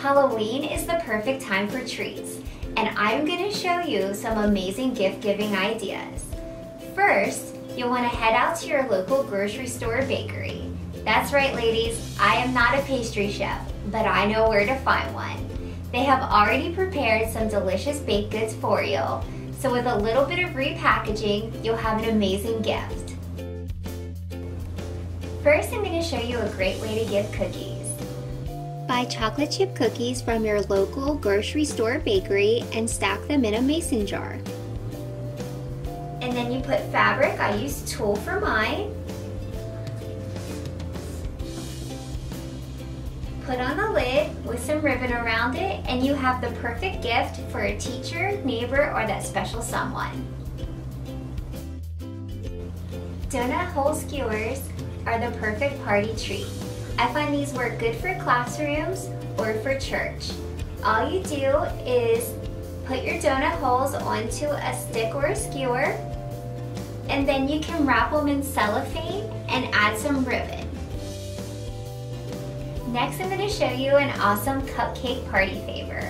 Halloween is the perfect time for treats, and I'm going to show you some amazing gift giving ideas. First, you'll want to head out to your local grocery store bakery. That's right, ladies, I am not a pastry chef, but I know where to find one. They have already prepared some delicious baked goods for you, so with a little bit of repackaging, you'll have an amazing gift. First, I'm going to show you a great way to give cookies. Buy chocolate chip cookies from your local grocery store bakery and stack them in a mason jar. And then you put fabric, I use tulle for mine. Put on the lid with some ribbon around it and you have the perfect gift for a teacher, neighbor, or that special someone. Donut hole skewers are the perfect party treat. I find these work good for classrooms or for church. All you do is put your donut holes onto a stick or a skewer and then you can wrap them in cellophane and add some ribbon. Next I'm going to show you an awesome cupcake party favor.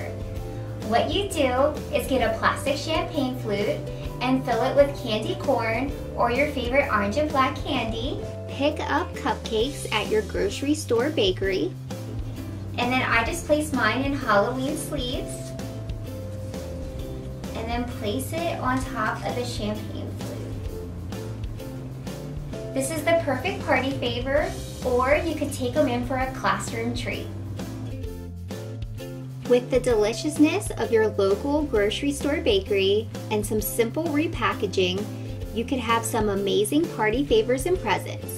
What you do is get a plastic champagne flute and fill it with candy corn or your favorite orange and black candy pick up cupcakes at your grocery store bakery. And then I just place mine in Halloween sleeves. And then place it on top of the champagne flute. This is the perfect party favor, or you could take them in for a classroom treat. With the deliciousness of your local grocery store bakery and some simple repackaging, you could have some amazing party favors and presents.